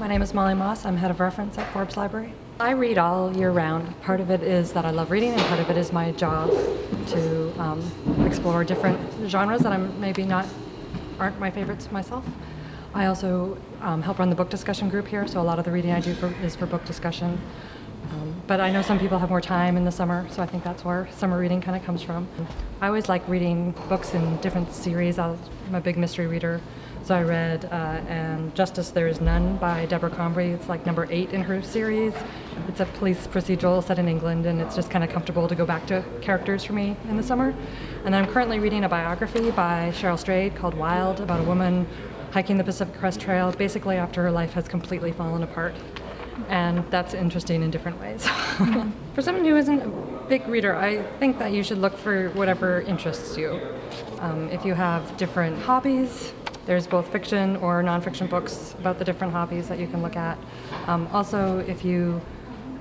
My name is Molly Moss. I'm head of reference at Forbes Library. I read all year round. Part of it is that I love reading, and part of it is my job to um, explore different genres that I'm maybe not aren't my favorites myself. I also um, help run the book discussion group here, so a lot of the reading I do for, is for book discussion. Um, but I know some people have more time in the summer, so I think that's where summer reading kind of comes from. I always like reading books in different series. I'm a big mystery reader, so I read uh, and Justice There Is None by Deborah Crombie. It's like number eight in her series. It's a police procedural set in England, and it's just kind of comfortable to go back to characters for me in the summer. And I'm currently reading a biography by Cheryl Strayed called Wild about a woman hiking the Pacific Crest Trail basically after her life has completely fallen apart and that's interesting in different ways. for someone who isn't a big reader, I think that you should look for whatever interests you. Um, if you have different hobbies, there's both fiction or nonfiction books about the different hobbies that you can look at. Um, also, if you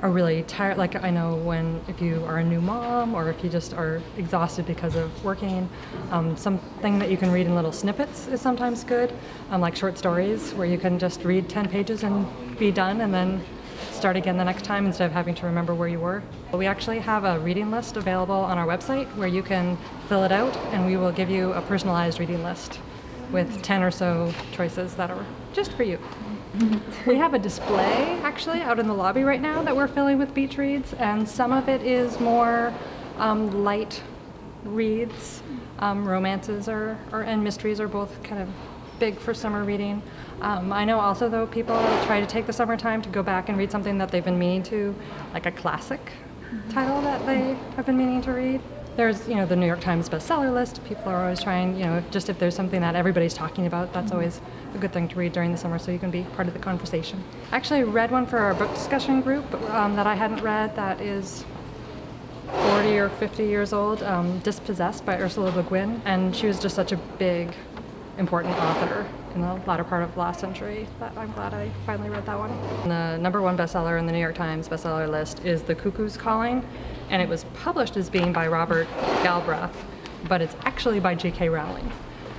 are really tired, like I know when if you are a new mom or if you just are exhausted because of working, um, something that you can read in little snippets is sometimes good, um, like short stories where you can just read 10 pages and be done and then start again the next time instead of having to remember where you were. We actually have a reading list available on our website where you can fill it out and we will give you a personalized reading list with 10 or so choices that are just for you. We have a display actually out in the lobby right now that we're filling with beach reads, and some of it is more um, light reads. Um, romances are, are, and mysteries are both kind of big for summer reading. Um, I know also though people try to take the summertime to go back and read something that they've been meaning to, like a classic title that they have been meaning to read there's you know the New York Times bestseller list. People are always trying, you know, just if there's something that everybody's talking about, that's always a good thing to read during the summer, so you can be part of the conversation. I actually read one for our book discussion group um, that I hadn't read. That is 40 or 50 years old, um, Dispossessed by Ursula Le Guin, and she was just such a big, important author in the latter part of last century But I'm glad I finally read that one. The number one bestseller in the New York Times bestseller list is The Cuckoo's Calling, and it was published as being by Robert Galbraith, but it's actually by J.K. Rowling.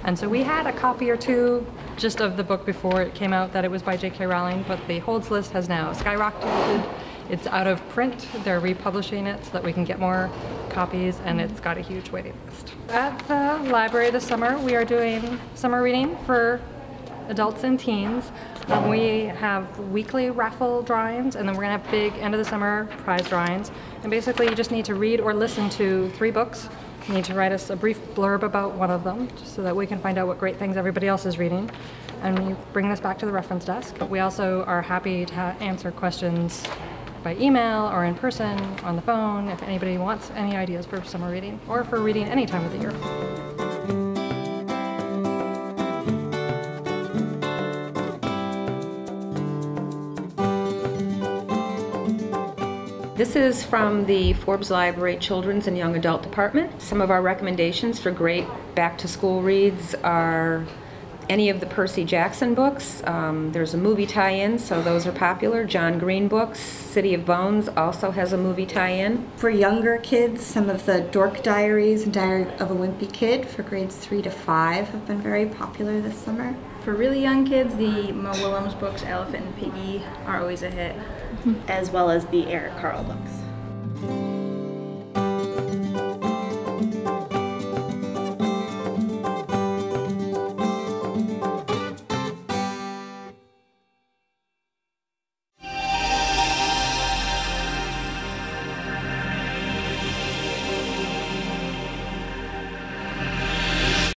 And so we had a copy or two just of the book before it came out that it was by J.K. Rowling, but the holds list has now skyrocketed. It's out of print. They're republishing it so that we can get more copies, and it's got a huge waiting list. At the library this summer, we are doing summer reading for adults and teens. Um, we have weekly raffle drawings, and then we're gonna have big end of the summer prize drawings. And basically, you just need to read or listen to three books. You need to write us a brief blurb about one of them, so that we can find out what great things everybody else is reading. And you bring this back to the reference desk. But we also are happy to answer questions by email or in person, on the phone, if anybody wants any ideas for summer reading, or for reading any time of the year. This is from the Forbes Library Children's and Young Adult Department. Some of our recommendations for great back to school reads are any of the Percy Jackson books. Um, there's a movie tie in, so those are popular. John Green books, City of Bones also has a movie tie in. For younger kids, some of the Dork Diaries and Diary of a Wimpy Kid for grades three to five have been very popular this summer. For really young kids, the Mo Willems books, Elephant and Piggie, are always a hit. as well as the Eric Carle books.